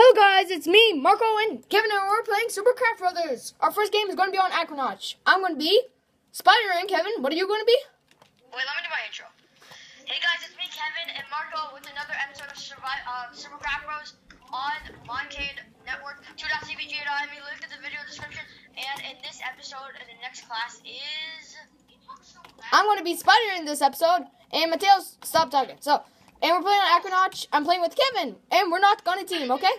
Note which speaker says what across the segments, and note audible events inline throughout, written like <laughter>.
Speaker 1: Hello guys, it's me, Marco, and Kevin, and we're playing Super Craft Brothers. Our first game is going to be on Aquanauts. I'm going to be Spider and Kevin. What are you going to be?
Speaker 2: Wait, let me do my intro. Hey guys, it's me, Kevin, and Marco with another episode of Survive, uh, Super Craft Bros on Moncade Network, 2.cvg.ime. Link in the video description. And in this episode, in the next class is...
Speaker 1: I'm going to be Spider in this episode, and Mateo's stop talking. So, and we're playing on Aquanauts. I'm playing with Kevin, and we're not going to team, okay?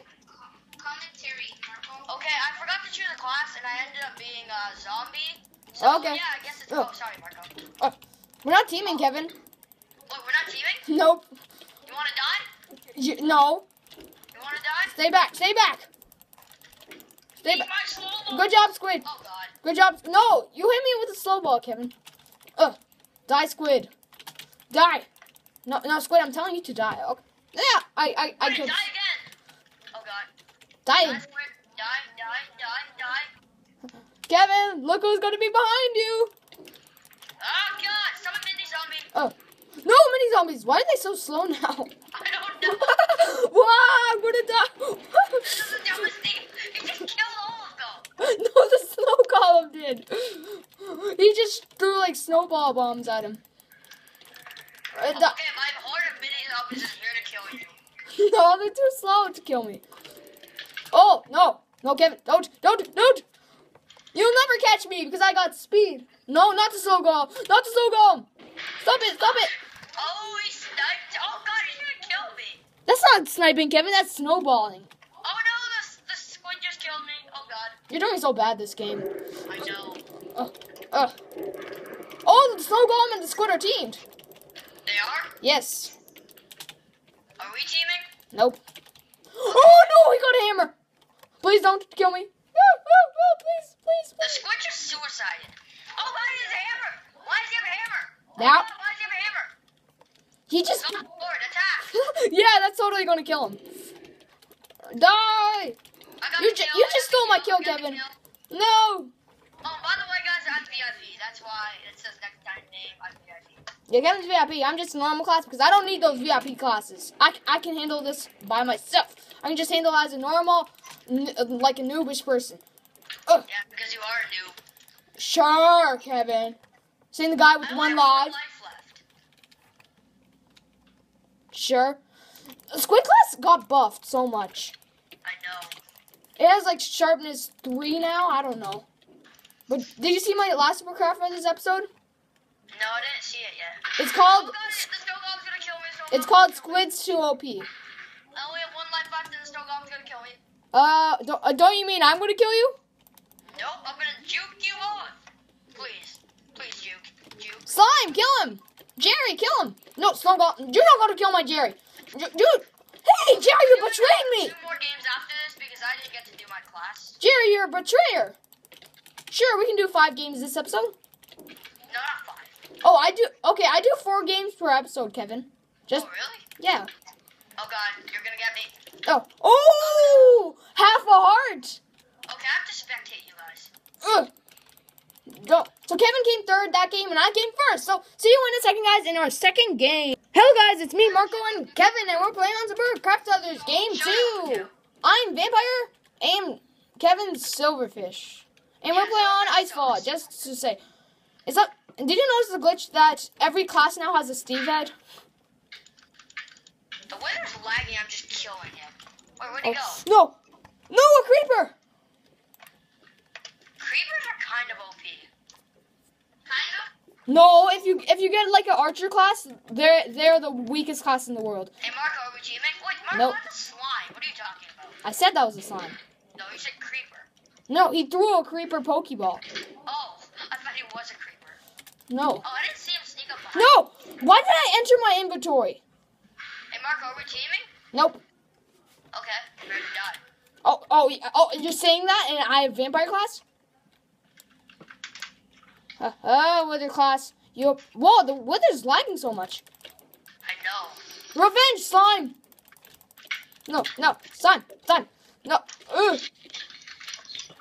Speaker 2: Okay, I forgot to choose a class, and I ended up being a zombie. So,
Speaker 1: Okay.
Speaker 2: yeah, I guess it's...
Speaker 1: Oh.
Speaker 2: Oh, sorry, Marco.
Speaker 1: Uh, we're not teaming, Kevin.
Speaker 2: Wait, we're not teaming?
Speaker 1: Nope.
Speaker 2: You want to die?
Speaker 1: You, no.
Speaker 2: You want to die?
Speaker 1: Stay back. Stay back. Stay back. Good job, Squid.
Speaker 2: Oh, God.
Speaker 1: Good job. No, you hit me with a slow ball, Kevin. Ugh. Die, Squid. Die. No, no, Squid. I'm telling you to die. Okay. Yeah, I, I, I
Speaker 2: Wait,
Speaker 1: killed.
Speaker 2: die again. Oh, God.
Speaker 1: Die.
Speaker 2: Die, squid. Die, die, die, die.
Speaker 1: Kevin, look who's gonna be behind you.
Speaker 2: Oh, God. Summon Mindy Zombie.
Speaker 1: Oh, no, mini zombies. Why are they so slow now? <laughs>
Speaker 2: I don't know. <laughs>
Speaker 1: wow, I'm gonna die.
Speaker 2: This is the dumbest thing. He just killed all of them. <laughs>
Speaker 1: no, the snow golem did. He just threw like snowball bombs at him. Uh,
Speaker 2: Okay, my horde of Mindy Zombies is here to kill you.
Speaker 1: no, they're too slow to kill me. Oh no, no, Kevin, don't, don't, don't! Catch me because I got speed. No, not the slow golem, not the slow golem. Stop it, stop it.
Speaker 2: Oh, he sniped. Oh, God. He's going to kill me.
Speaker 1: That's not sniping, Kevin. That's snowballing.
Speaker 2: Oh, no. The, the squid just killed me. Oh, God.
Speaker 1: You're doing so bad this game.
Speaker 2: I know.
Speaker 1: Uh. Oh, the snow golem and the squid are teamed.
Speaker 2: They are?
Speaker 1: Yes.
Speaker 2: Are we teaming?
Speaker 1: Nope. <gasps> Oh no, he got a hammer. Please don't kill me. No, no, no, please, please,
Speaker 2: The
Speaker 1: please.
Speaker 2: squid just suicided. Oh, why does he a hammer? Why does he have a hammer?
Speaker 1: Now
Speaker 2: Oh, why does he have a hammer?
Speaker 1: he just.
Speaker 2: Go forward. Attack.
Speaker 1: yeah, that's totally gonna kill him. Die! You
Speaker 2: the
Speaker 1: ju- you just stole my
Speaker 2: kill, the
Speaker 1: Kevin.
Speaker 2: kill.
Speaker 1: No.
Speaker 2: Oh, by the way, guys, I'm VIP. That's why it says next time name. I'm VIP.
Speaker 1: Yeah, Kevin's VIP. I'm just a normal class because I don't need those VIP classes. I, I can handle this by myself. I can just handle as a normal, like a noobish person. Ugh.
Speaker 2: Yeah, because you are a noob.
Speaker 1: Sure, Kevin. Seeing the guy with one life.
Speaker 2: life left.
Speaker 1: Sure. Squid class got buffed so much.
Speaker 2: I know.
Speaker 1: It has like sharpness three now. I don't know. But did you see my last Supercraft for this episode?
Speaker 2: No, I didn't see it yet.
Speaker 1: It's called
Speaker 2: Oh, God, the gonna kill me.
Speaker 1: It's called Squid's 2 OP.
Speaker 2: I only have one life left, and the snow golem's gonna kill me.
Speaker 1: Uh, don't, uh, don't you mean I'm gonna kill you?
Speaker 2: Nope, I'm gonna juke you on. Please, please juke, juke.
Speaker 1: Slime, kill him. Jerry, kill him. No, Snowball, you're not gonna kill my Jerry. J- Dude, hey, Jerry, you're betraying me.
Speaker 2: Two more games after this because I didn't get to do my class.
Speaker 1: Jerry, you're a betrayer. Sure, we can do five games this episode.
Speaker 2: No, not five.
Speaker 1: Oh, I do. Okay, I do four games per episode, Kevin. Just
Speaker 2: oh, really?
Speaker 1: yeah.
Speaker 2: Oh God, you're gonna get me.
Speaker 1: Oh, oh, half a heart.
Speaker 2: Okay, I have to spectate you guys.
Speaker 1: Ugh. Go. So Kevin came third that game, and I came first. So see you in a second, guys, in our second game. Hello, guys. It's me, Marco, and Kevin, and we're playing on Super Craft Brothers Game
Speaker 2: Shut
Speaker 1: Two. I'm Vampire, and Kevin's Silverfish, and we're playing on Icefall. Just to say, is that? Did you notice the glitch that every class now has a Steve head?
Speaker 2: The weather's lagging. I'm just killing him. Wait, where'd he oh, go?
Speaker 1: Oh, no, no, a creeper.
Speaker 2: Creepers are kind of OP. Kind of.
Speaker 1: No, if you if you get like an archer class, they're they're the weakest class in the world.
Speaker 2: Hey, Marco, are we teaming? Wait, Marco,
Speaker 1: Nope.
Speaker 2: that's a slime. What are you talking about?
Speaker 1: I said that was a slime.
Speaker 2: No, you said creeper.
Speaker 1: No, he threw a creeper pokeball.
Speaker 2: Oh, I thought he was a creeper.
Speaker 1: No.
Speaker 2: Oh, I didn't see him sneak up behind.
Speaker 1: No! Why did I enter my inventory?
Speaker 2: Marco, are we teaming?
Speaker 1: Nope.
Speaker 2: Okay, ready to die.
Speaker 1: Oh, oh, oh, you're saying that and I have vampire class? Uh, uh, wither class. You, whoa, the wither's lagging so much.
Speaker 2: I know.
Speaker 1: Revenge slime! No, no, slime, slime, no, ugh.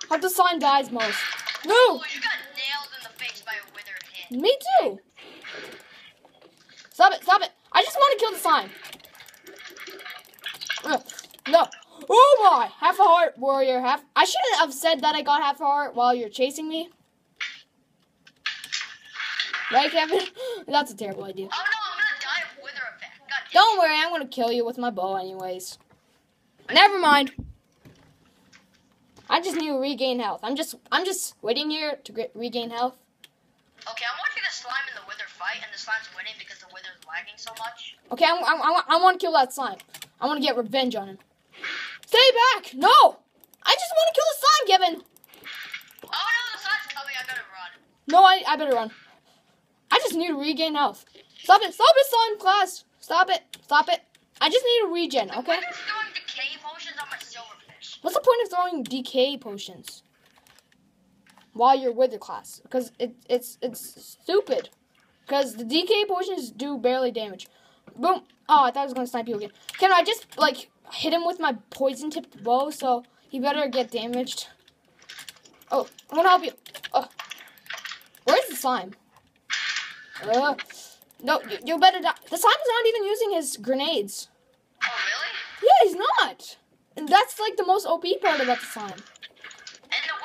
Speaker 1: How the slime dies most. No!
Speaker 2: Oh, you got nailed in the face by a withered hit.
Speaker 1: Me too! Stop it, stop it! I just want to kill the slime. No. Oh my! Half a heart, warrior. Half. I shouldn't have said that I got half a heart while you're chasing me. Right, Kevin? <laughs> That's a terrible idea.
Speaker 2: Oh no, I'm gonna die of wither effect. God damn.
Speaker 1: Don't worry, I'm gonna kill you with my bow, anyways. Never mind. I just need to regain health. I'm just, I'm just waiting here to regain health.
Speaker 2: Okay, I'm watching the slime and the wither fight, and the slime's winning because the wither's lagging so much.
Speaker 1: Okay, I'm, I'm, I'm, I want to kill that slime. I want to get revenge on him. Stay back! No! I just want to kill the slime, Kevin.
Speaker 2: Oh no, the slime's coming. I better run.
Speaker 1: No, I, I better run. I just need to regain health. Stop it! Stop it, slime class! Stop it! Stop it! I just need to regen, okay?
Speaker 2: Wither's throwing decay potions on my silverfish.
Speaker 1: What's the point of throwing decay potions while you're with the class? Because it, it's it's stupid. Because the decay potions do barely damage. Boom! Oh, I thought I was gonna snipe you again. Can I just like hit him with my poison tipped bow? So he better get damaged. Oh, I'm gonna help you. Oh, where's the slime? Uh, no, you, you better die. The slime's not even using his grenades.
Speaker 2: Oh really?
Speaker 1: Yeah, he's not. And that's like the most OP part about the slime.
Speaker 2: And the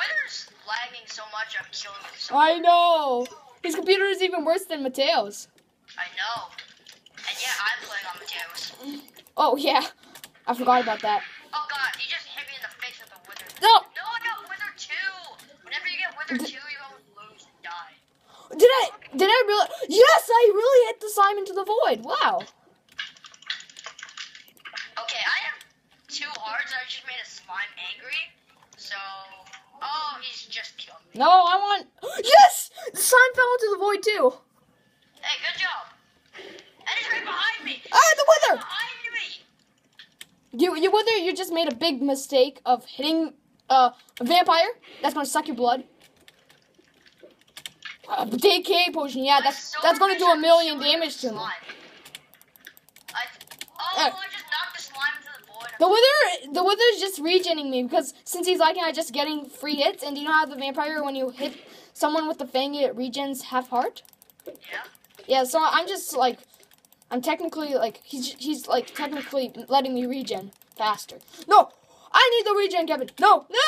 Speaker 2: lagging so much, I'm killing him.
Speaker 1: I know. His computer is even worse than Mateo's.
Speaker 2: I know. And yeah, I'm playing on Mateos.
Speaker 1: Oh yeah, I forgot about that.
Speaker 2: Oh god, he just hit me in the face with a wither.
Speaker 1: No,
Speaker 2: No, I got wither two. Whenever you get wither two, you always lose and die.
Speaker 1: did I? Did I really? Yes, I really hit the slime into the void. Wow.
Speaker 2: Okay, I have two hearts. I just made a slime angry. So, oh, he's just killed me.
Speaker 1: No, I want. <gasps> Yes, the slime fell into the void too.
Speaker 2: Hey, good job. And he's right behind me.
Speaker 1: Ah, the wither.
Speaker 2: Me.
Speaker 1: You, you whether you just made a big mistake of hitting uh, a vampire that's gonna suck your blood. A decay potion, yeah, that's that's gonna do a million damage to him.
Speaker 2: I, oh,
Speaker 1: Uh,
Speaker 2: I just knocked the slime into the
Speaker 1: wither, the wither's just regening me because since he's liking, I just getting free hits. And do you know how the vampire, when you hit someone with the fang, it regens half heart?
Speaker 2: Yeah.
Speaker 1: Yeah, so I'm just like, I'm technically like he's he's like technically letting me regen faster. No, I need the regen, Kevin. No, no.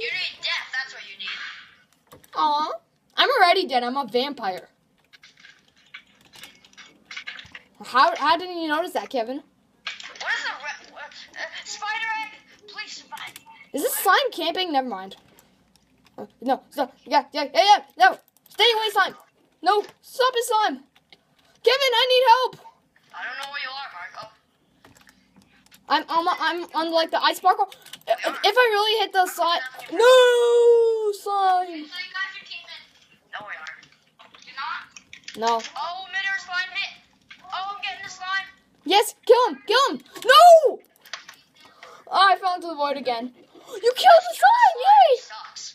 Speaker 2: You need death. That's what you need.
Speaker 1: Aw, I'm already dead. I'm a vampire. How how didn't you notice that, Kevin?
Speaker 2: What is the uh, spider egg? Please survive.
Speaker 1: Is this slime camping? Never mind. Uh, no, stop. Yeah, yeah, yeah, yeah. No, stay away, slime. No, stop it, slime. Kevin, I need help.
Speaker 2: I don't know where you are, Marco.
Speaker 1: I'm I'm I'm on like the ice sparkle. If, if I really hit the slime, no slime.
Speaker 2: So you guys are teaming. No, we aren't. You're not.
Speaker 1: No.
Speaker 2: Oh, midair slime hit. Oh, I'm getting the slime.
Speaker 1: Yes, kill him, kill him. No. Oh, I fell into the void again. You killed the slime! Yay!
Speaker 2: Sucks.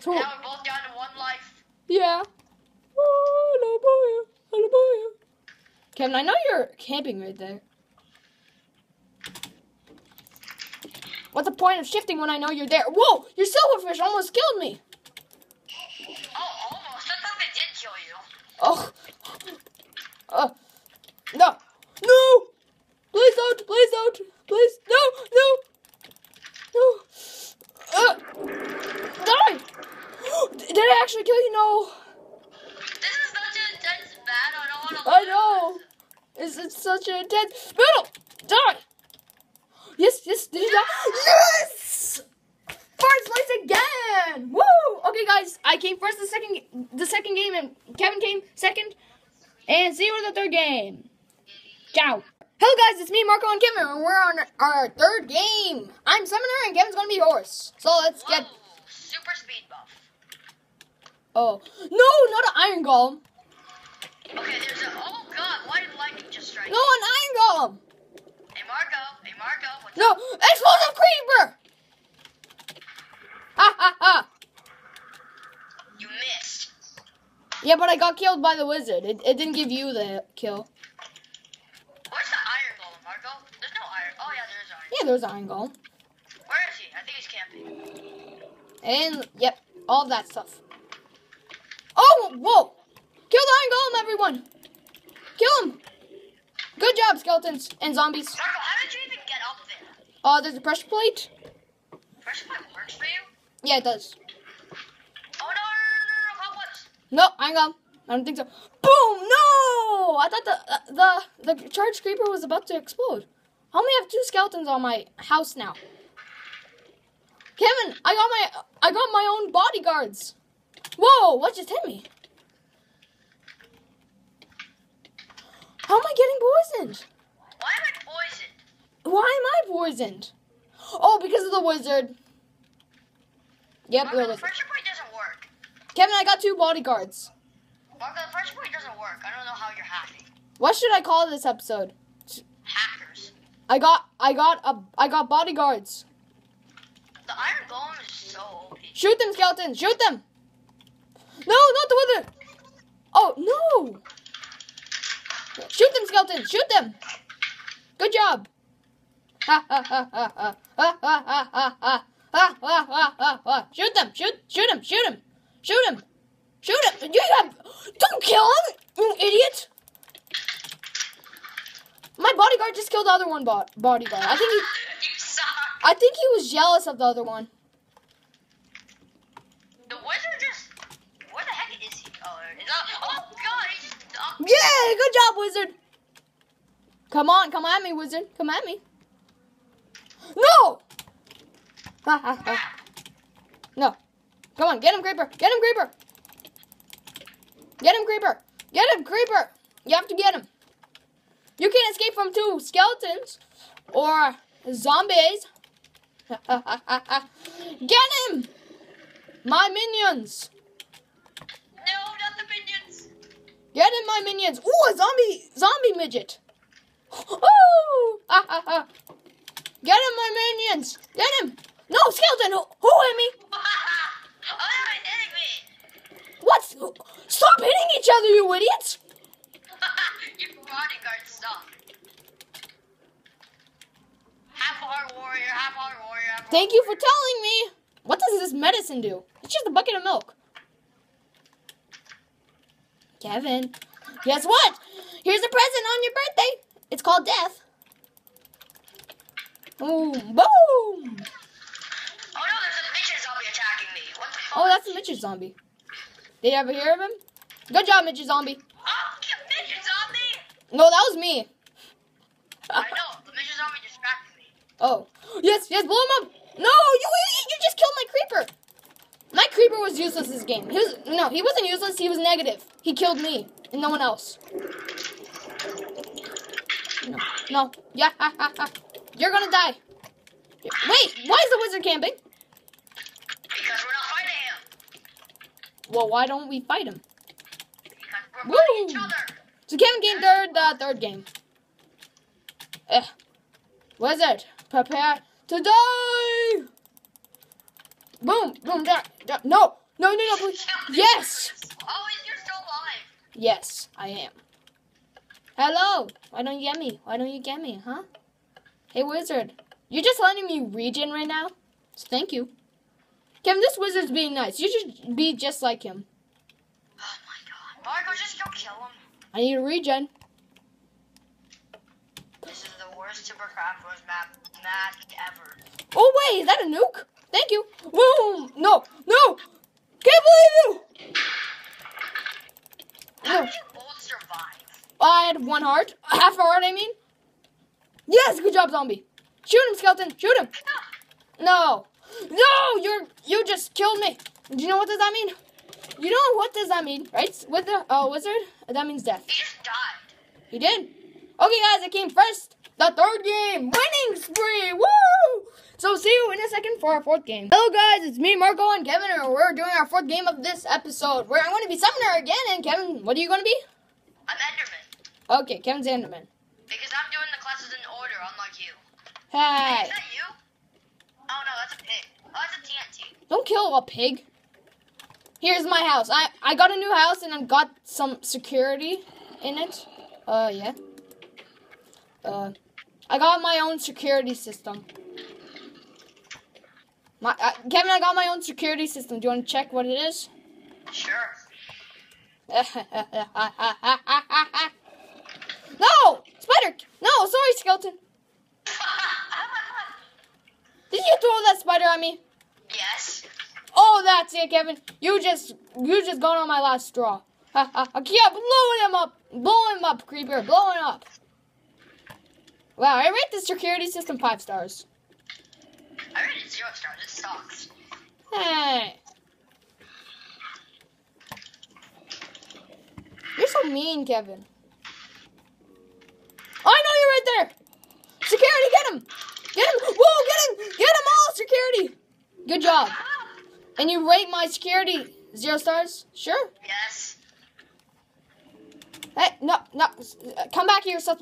Speaker 1: So,
Speaker 2: Now we're both down to one life.
Speaker 1: yeah. Oh, Alaboya, Alaboya. Kevin, I know you're camping right there. What's the point of shifting when I know you're there? Whoa! Your silverfish almost killed me.
Speaker 2: Oh, almost. I thought they did kill you.
Speaker 1: Oh. Uh. No. No. Please don't. Please don't. Please. No. No. No. Uh. Die. Did I actually kill you? No.
Speaker 2: This is such an intense battle. I don't want to.
Speaker 1: I know. It's, it's such an intense battle. Die. Yes. Yes. Did you die? Yes. First place again. Woo. Okay, guys. I came first the second the second game, and Kevin came second. And see you in the third game. Ciao. Hello guys, it's me, Marco, and Kevin, and we're on our third game. I'm Summoner, and Kevin's gonna be Horse. So let's get.
Speaker 2: Whoa, super speed buff.
Speaker 1: Oh no, not an Iron Golem.
Speaker 2: Okay, there's strike?
Speaker 1: No, an Iron Golem.
Speaker 2: Hey Marco, hey Marco, what's
Speaker 1: No,
Speaker 2: up?
Speaker 1: explosive creeper. Ha ha ha.
Speaker 2: You missed.
Speaker 1: Yeah, but I got killed by the wizard. It, it didn't give you the kill.
Speaker 2: Where's the iron golem, Marco? There's no iron. Oh yeah, there's iron.
Speaker 1: Yeah, there's Iron Golem.
Speaker 2: Where is he? I think he's camping.
Speaker 1: And yep, all that stuff. Oh, whoa! Kill the Iron Golem, everyone! Kill him! Good job, skeletons and zombies.
Speaker 2: Marco, how did you even get up there?
Speaker 1: Uh, there's a pressure plate.
Speaker 2: Pressure plate works for you?
Speaker 1: Yeah, it does.
Speaker 2: Oh no, no, no, no, no, hot ones.
Speaker 1: No, hang on. I don't think so. Boom! No! I thought the uh, the the charge creeper was about to explode. I only have two skeletons on my house now. Kevin, I got my I got my own bodyguards. Whoa! What just hit me? How am I getting poisoned?
Speaker 2: Why am I poisoned?
Speaker 1: Why am I poisoned? Oh, because of the wizard. Yep,
Speaker 2: Marco,
Speaker 1: the wizard.
Speaker 2: pressure plate doesn't work.
Speaker 1: Kevin, I got two bodyguards.
Speaker 2: Marco, the pressure plate doesn't work. I don't know how you're hacking.
Speaker 1: What should I call this episode?
Speaker 2: Hackers.
Speaker 1: I got I got a I got bodyguards.
Speaker 2: The iron golem is so OP.
Speaker 1: Shoot them, skeletons! Shoot them! No, not the wizard! Oh no! Shoot them, skeletons! Shoot them! Good job! Ha ha ha ha ha ha ha ha ha ha ha ha ha! Shoot them! Shoot! Shoot him! Shoot him! Shoot him! Shoot him! You have <gasps> don't kill him, you idiot! My bodyguard just killed the other one. Bo- bodyguard. I think he.
Speaker 2: you suck.
Speaker 1: I think he was jealous of the other one.
Speaker 2: The wizard just. Where the heck is he? Oh, there it is. Oh, oh
Speaker 1: Yeah, good job, wizard. Come on, come at me, wizard. Come at me. No! No. Come on, get him, creeper. Get him, creeper. Get him, creeper. Get him, creeper. You have to get him. You can't escape from two skeletons or zombies. get him! My minions.
Speaker 2: no, not the minions.
Speaker 1: Get in my minions! Ooh, a zombie, zombie midget! Ooh! Ah, ah, ah. Get him, my minions! Get him! No, skeleton! Who, who hit me?
Speaker 2: oh, no, he's hitting.
Speaker 1: What? Stop hitting each other, you idiots!
Speaker 2: Your bodyguard stuff. Half heart warrior, half heart warrior. Half heart
Speaker 1: Thank you for telling me. What does this medicine do? It's just a bucket of milk. Kevin, guess what? Here's a present on your birthday. It's called death. Boom, boom.
Speaker 2: Oh no, there's a midget zombie attacking me. What the oh, fuck?
Speaker 1: Oh, that's a midget zombie. Did you ever hear of him? Good job, midget zombie.
Speaker 2: Oh, midget zombie!
Speaker 1: No, that was me.
Speaker 2: I know, the midget zombie distracted me.
Speaker 1: Oh, yes, yes, blow him up. No, you! You just killed my creeper. My creeper was useless this game. He was no, he wasn't useless. He was negative. He killed me and no one else. No, no, yeah, ha, ha, ha. you're gonna die. Wait, why is the wizard camping?
Speaker 2: Because we're not fighting him.
Speaker 1: Well, why don't we fight him?
Speaker 2: Because we're fighting each
Speaker 1: Woo!
Speaker 2: other.
Speaker 1: So Kevin game third, uh, third game. Eh, wizard, prepare to die. Boom, boom, die, die. No, no, no, no, please. <laughs> Yes. Yes, I am. Hello. Why don't you get me? Why don't you get me, huh? Hey, wizard. You're just letting me regen right now? So thank you. Kevin, this wizard's being nice. You should be just like him.
Speaker 2: Oh my god. Marco, just go kill him.
Speaker 1: I need a regen.
Speaker 2: This is the worst Super Craft Bros map map ever.
Speaker 1: Oh, wait, is that a nuke? Thank you. Boom. No, no. Can't believe you.
Speaker 2: How did you both survive?
Speaker 1: I had one heart. Half a heart, I mean. Yes, good job, zombie. Shoot him, skeleton. Shoot him. No. No, you're you just killed me. Do you know what does that mean? You know what does that mean, right? With the uh, wizard, that means death.
Speaker 2: He just died.
Speaker 1: He did. Okay, guys, I came first. The third game, winning spree. Woo! So see you in a second for our fourth game. Hello, guys. It's me, Marco, and Kevin, and we're doing our fourth game of this episode. Where I'm going to be Summoner again, and Kevin, what are you going to be?
Speaker 2: I'm Enderman.
Speaker 1: Okay, Kevin's Enderman.
Speaker 2: Because I'm doing the classes in order, unlike you. Hey,
Speaker 1: Hey,
Speaker 2: is that you? Oh no, that's a pig. Oh, that's a TNT.
Speaker 1: don't kill a pig. Here's my house. I I got a new house, and I've got some security in it. Uh, yeah. Uh, I got my own security system. My uh, Kevin, I got my own security system. Do you want to check what it is?
Speaker 2: Sure. <laughs>
Speaker 1: no, spider. No, sorry, skeleton. <laughs> Did you throw that spider at me?
Speaker 2: Yes.
Speaker 1: Oh, that's it, Kevin. You just you just got on my last straw. <laughs> Yeah, blow him up. Blow him up, creeper. Blow him up. Wow, I rate the security system five stars.
Speaker 2: I rated zero stars. It sucks.
Speaker 1: Hey. You're so mean, Kevin. Oh, I know you're right there. Security, get him. Get him. Whoa, get him. Get him all, security. Good job. And you rate my security zero stars? Sure.
Speaker 2: Yes.
Speaker 1: Hey, no, no. uh, Come back here, Seth.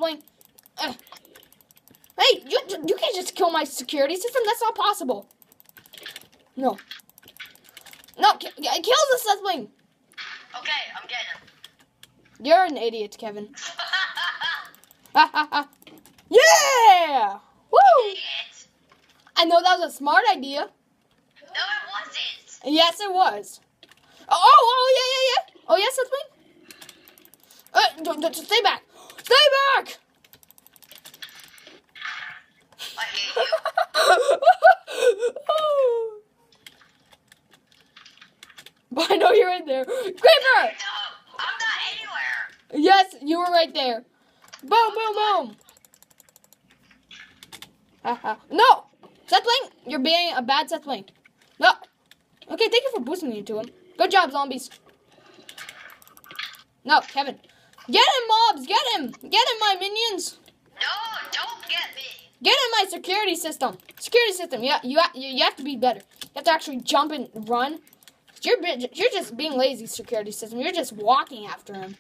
Speaker 1: Hey, you, you can't just kill my security system. That's not possible. No. No, ki- kill the Seth.
Speaker 2: Okay, I'm getting
Speaker 1: You're an idiot, Kevin.
Speaker 2: him. <laughs>
Speaker 1: Yeah! Woo!
Speaker 2: it.
Speaker 1: I know that was a smart idea.
Speaker 2: No, it wasn't.
Speaker 1: Yes, it was. Oh, oh, yeah, yeah, yeah. Oh, yes, Seth. Uh, don't, don't, stay back. Stay back!
Speaker 2: I hate you. <laughs>
Speaker 1: but I know you're in there. Creeper!
Speaker 2: No, I'm not anywhere.
Speaker 1: Yes, you were right there. Boom, boom, boom. Haha. no! Seth Lane, you're being a bad Seth Lane. No. Okay, thank you for boosting me to him. Good job, zombies. No, Kevin. Get him, mobs! Get him! Get him, my minions!
Speaker 2: No, don't get me.
Speaker 1: Get in my security system. Security system. Yeah, you you, you have to be better. You have to actually jump and run. You're you're just being lazy, security system. You're just walking after him.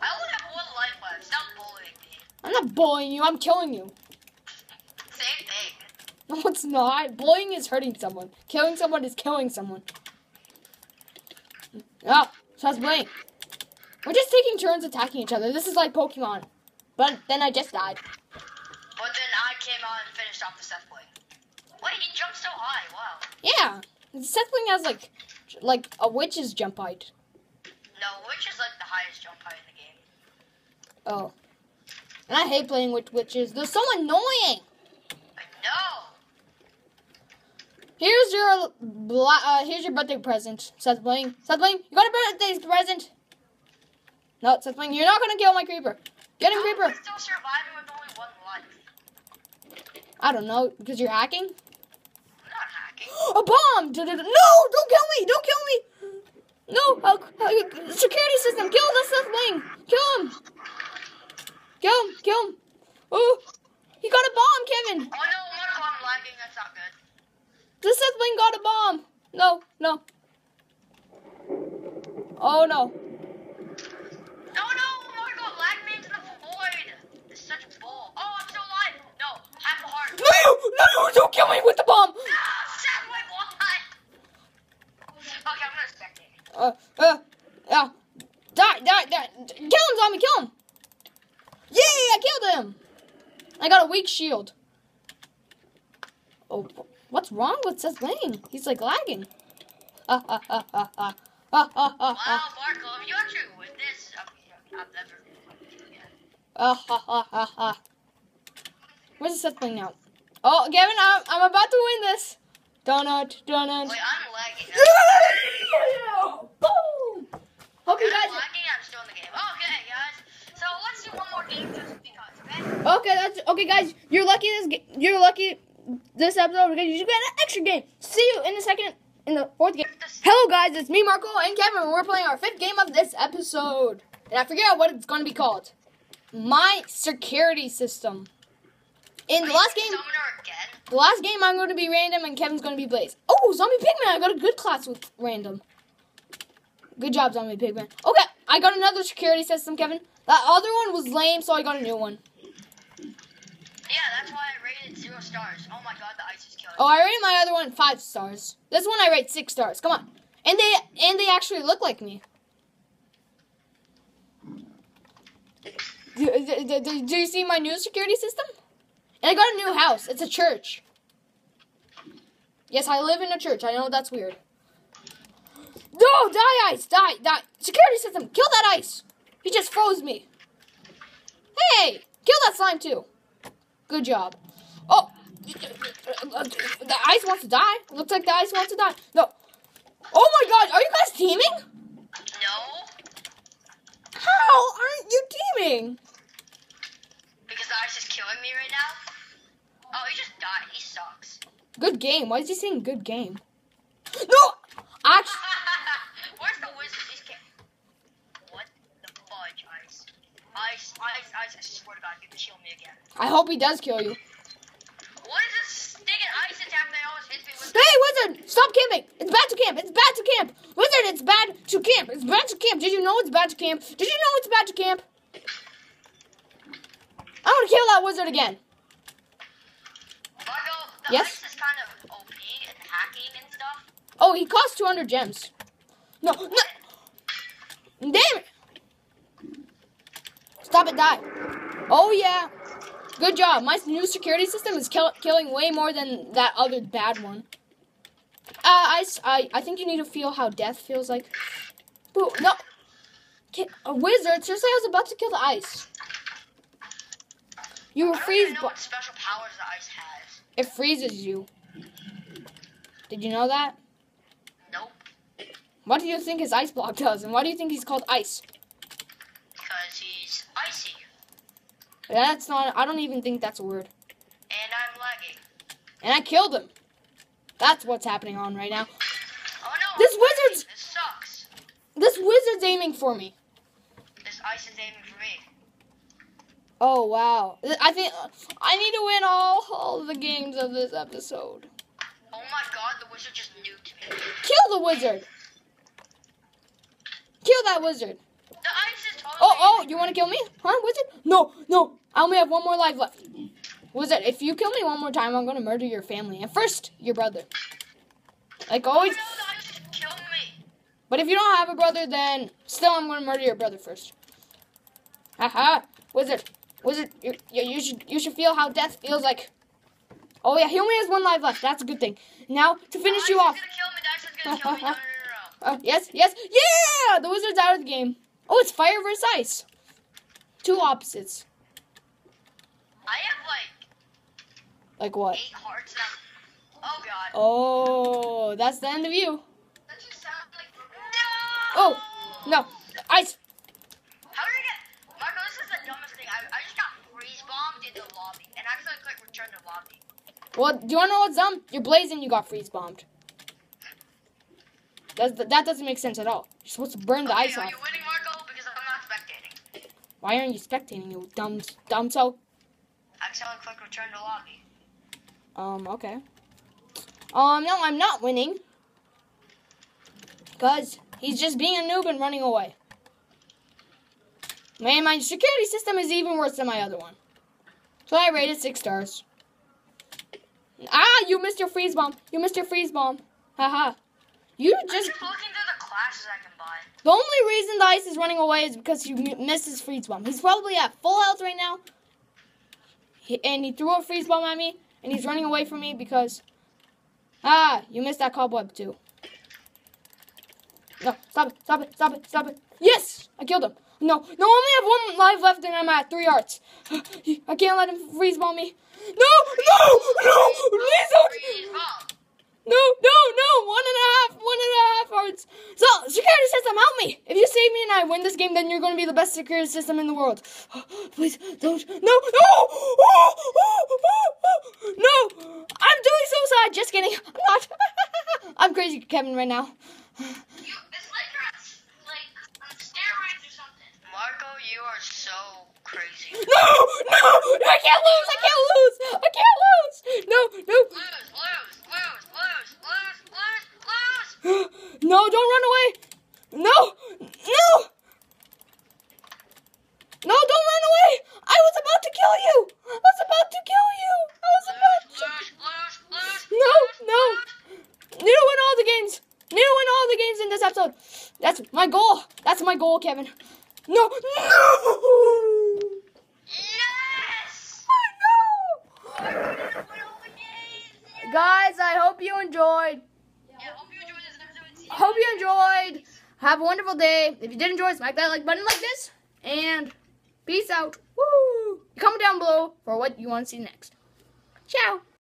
Speaker 2: I only have one life left. Stop bullying me.
Speaker 1: I'm not bullying you. I'm killing you.
Speaker 2: Same thing. <laughs>
Speaker 1: No, it's not. Bullying is hurting someone. Killing someone is killing someone. Oh, so that's Blaine. We're just taking turns attacking each other. This is like Pokemon. But then I just died.
Speaker 2: But then I came out and finished off the Seth. Wait, he jumped so high. Wow.
Speaker 1: Yeah. Seth Bling has like like a witch's jump height.
Speaker 2: No, which is like the highest jump height in the game.
Speaker 1: Oh. And I hate playing with witches. They're so annoying.
Speaker 2: I know.
Speaker 1: Here's your bla- uh, here's your birthday present, Seth Bling. Seth Bling, you got a birthday present. No, Seth Bling, you're not gonna kill my creeper. Get him,
Speaker 2: How
Speaker 1: creeper.
Speaker 2: still surviving with only one?
Speaker 1: I don't know because you're hacking.
Speaker 2: I'm not hacking. <gasps>
Speaker 1: A bomb! No! Don't kill me! Don't kill me! No! Security system! Kill the Seth Bling! Kill him! Kill him! Kill him! Oh! He got a bomb, Kevin!
Speaker 2: Oh no, Marco, I'm lagging. That's not good.
Speaker 1: The Seth Bling got a bomb! No, no. Oh. No,
Speaker 2: no, Marco, lag me into the void. This is such a bull. Oh, I'm still alive. No, half a heart.
Speaker 1: No! No! Don't kill me with the bomb!
Speaker 2: Ah, Seth, wait, what? Okay, I'm gonna spectate.
Speaker 1: Uh, uh, yeah. Die, die, die. Kill him, zombie, kill him! Yay, I killed him! I got a weak shield. Oh, what's wrong with Seth Lane? He's like lagging. Ah, ah, ah, ah, ah. Ah, ah, ah,
Speaker 2: Wow,
Speaker 1: ah.
Speaker 2: Marco, if you actually win this, I'm, I've never won you again.
Speaker 1: Ah, ha, ha, ha, ha. Where's the Seth Lane now? Oh, Kevin, I'm, I'm about to win this. Donut, donut.
Speaker 2: Wait, I'm lagging. <laughs>
Speaker 1: Boom!
Speaker 2: I'm
Speaker 1: guys.
Speaker 2: lagging, I'm still in the game. Okay, guys. So let's do one more game just because, okay?
Speaker 1: Okay, that's okay, guys. You're lucky. This you're lucky. This episode because you get an extra game. See you in the second, in the fourth game. Hello, guys. It's me, Marco, and Kevin. and We're playing our fifth game of this episode, and I forget what it's going to be called. My security system. In the last game, the last game, I'm going to be random, and Kevin's going to be Blaze. Oh, Zombie Pigman! I got a good class with random. Good job, Zombie Pigman. Okay, I got another security system, Kevin. That other one was lame, so I got a new one.
Speaker 2: Yeah, that's why I rated zero stars. Oh my god, the ice is killing.
Speaker 1: Oh, I rated my other one five stars. This one I rate six stars. Come on, and they and they actually look like me. Do, do, do, do you see my new security system? And I got a new house. It's a church. Yes, I live in a church. I know that's weird. No, die ice, die, die. Security system, kill that ice. He just froze me. Hey, kill that slime too. Good job. Oh, the ice wants to die. Looks like the ice wants to die. No. Oh my god, are you guys teaming?
Speaker 2: No,
Speaker 1: How aren't you teaming?
Speaker 2: because the ice is killing me right now. Oh, he just died. He sucks.
Speaker 1: Good game. Why is he saying good game? <gasps> No! Actually, <laughs>
Speaker 2: Where's the wizard? He's ca- What the fudge, ice? Ice, ice, ice. I swear to God, you can kill me again.
Speaker 1: I hope he does kill you.
Speaker 2: What is this stinking ice attack that always hits me with?
Speaker 1: Hey, Wizard! Stop camping! It's bad to camp! It's bad to camp! Wizard, it's bad to camp! It's bad to camp! Did you know it's bad to camp? Did you know it's bad to camp? I'm gonna kill that wizard again.
Speaker 2: Marco, the
Speaker 1: Yes?
Speaker 2: ice is kind of OP and hacking and stuff.
Speaker 1: Oh, he costs 200 gems. No, no! Damn it! Stop it, die. Oh, yeah. Good job. My new security system is kill- killing way more than that other bad one. Uh, I, I, I think you need to feel how death feels like. Boo, no. A wizard? Seriously, I was about to kill the ice. You were freeze.
Speaker 2: even know what special powers the ice has.
Speaker 1: It freezes you. Did you know that? What do you think his ice block does? And why do you think he's called ice?
Speaker 2: because he's icy
Speaker 1: That's not. I don't even think that's a word.
Speaker 2: and I'm lagging.
Speaker 1: And I killed him. That's what's happening on right now.
Speaker 2: Oh no!
Speaker 1: This wizard's-.
Speaker 2: This sucks.
Speaker 1: This wizard's aiming for me.
Speaker 2: This ice is aiming for me.
Speaker 1: Oh wow! I think I need to win all all the games of this episode.
Speaker 2: Oh my God! The wizard just nuked me.
Speaker 1: Kill the wizard. Kill that wizard.
Speaker 2: The ice is totally.
Speaker 1: Oh oh! You want to kill me, huh, wizard? No no! I only have one more life left. Wizard, if you kill me one more time, I'm gonna murder your family and first your brother. Like
Speaker 2: Oh
Speaker 1: always.
Speaker 2: no! The ice just killed me.
Speaker 1: But if you don't have a brother, then still I'm gonna murder your brother first. Haha, wizard, wizard, you, you, you should you should feel how death feels like. Oh yeah, he only has one life left. That's a good thing. Now to finish you off.
Speaker 2: Is gonna kill me. The ice is gonna kill me. No, no, no, no.
Speaker 1: Uh, yes, yes, yeah! The wizard's out of the game. Oh, it's fire versus ice. Two opposites.
Speaker 2: I have like
Speaker 1: Like what?
Speaker 2: eight hearts. Oh God.
Speaker 1: Oh, that's the end of you.
Speaker 2: That just sounds like.
Speaker 1: Oh,
Speaker 2: No.
Speaker 1: No, ice.
Speaker 2: How did I get? Marco, this is the dumbest thing. I, I just got freeze bombed in the lobby, and I accidentally clicked return to lobby.
Speaker 1: Well, do you wanna know what's dumb? You're blazing. You got freeze bombed. That's, that doesn't make sense at all. You're supposed to burn the
Speaker 2: okay,
Speaker 1: ice
Speaker 2: are
Speaker 1: off.
Speaker 2: you winning, Marco? Because I'm not spectating.
Speaker 1: Why aren't you spectating, you dumb, dumb so?
Speaker 2: Accidentally clicked return to lobby.
Speaker 1: Um, okay. Um, no, I'm not winning. Because he's just being a noob and running away. Man, my security system is even worse than my other one. So I rated six stars. Ah, you missed your freeze bomb. You missed your freeze bomb. Haha. You
Speaker 2: I'm
Speaker 1: just.
Speaker 2: just looking through the classes I can buy.
Speaker 1: The only reason the ice is running away is because you m- missed his freeze bomb. He's probably at full health right now. He, and he threw a freeze bomb at me, and he's running away from me because. Ah, you missed that cobweb too. No, stop it, stop it, stop it, stop it. Yes! I killed him. No, no, I only have one life left and I'm at three hearts. <gasps> I can't let him freeze bomb me. No, no, no, please don't.
Speaker 2: Freeze bomb.
Speaker 1: No, no, no! One and a half, one and a half hearts. So, security system, help me! If you save me and I win this game, then you're going to be the best security system in the world. <gasps> Please, don't. No, no! <gasps> No! I'm doing suicide! Just kidding. <laughs> I'm not. <laughs> I'm crazy, Kevin, right now.
Speaker 2: You, it's like you're on, like on steroids or something. Marco, you are so crazy.
Speaker 1: No! No! I can't lose! I can't lose! I can't lose! No, no.
Speaker 2: Lose, lose, lose, lose, lose, lose, lose.
Speaker 1: No, don't run away! No! No! No, don't run away! I was about to kill you! I was about to kill you! I was about
Speaker 2: Lose,
Speaker 1: to.
Speaker 2: lose, lose, lose.
Speaker 1: No,
Speaker 2: lose,
Speaker 1: no.
Speaker 2: lose.
Speaker 1: Need to win all the games! Need to win all the games in this episode! That's my goal! That's my goal, Kevin. No! No!
Speaker 2: Yes!
Speaker 1: I
Speaker 2: We're gonna win all the games.
Speaker 1: Guys, I hope you enjoyed.
Speaker 2: Yeah, hope you enjoyed this episode. See
Speaker 1: I hope you enjoyed. Have a wonderful day. If you did enjoy, smack that like button like this. And peace out. Woo! Comment down below for what you want to see next. Ciao.